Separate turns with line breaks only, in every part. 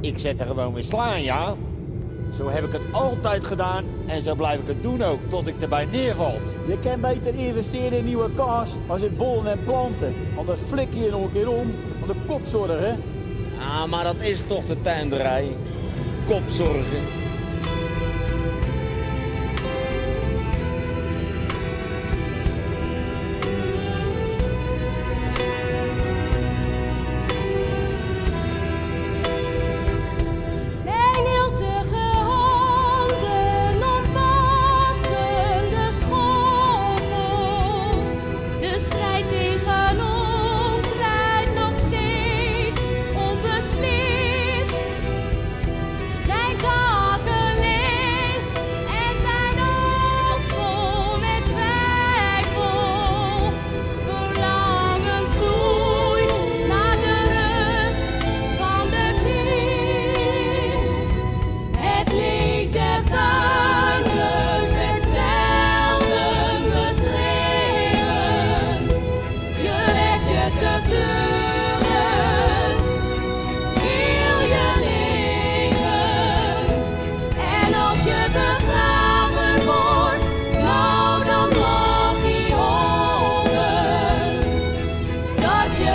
Ik zet er gewoon weer slaan, ja. Zo heb ik het altijd gedaan en zo blijf ik het doen ook, tot ik erbij neervalt.
Je kan beter investeren in nieuwe kaas als in bollen en planten. Anders flik je nog een keer om van de kopzorg, hè?
Ah, maar dat is toch de tuinderij. Kopzorgen.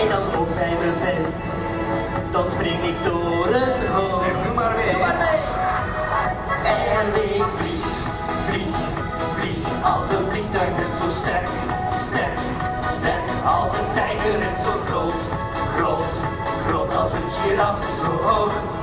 jij dan ook bij me bent, dan spring ik door het hoog. Doe maar mee. Doe maar mee. En ik vlieg, vlieg, vlieg als een vliegtuig net zo sterk, sterk, sterk als een tijger net zo groot, groot, groot als een giraf zo hoog.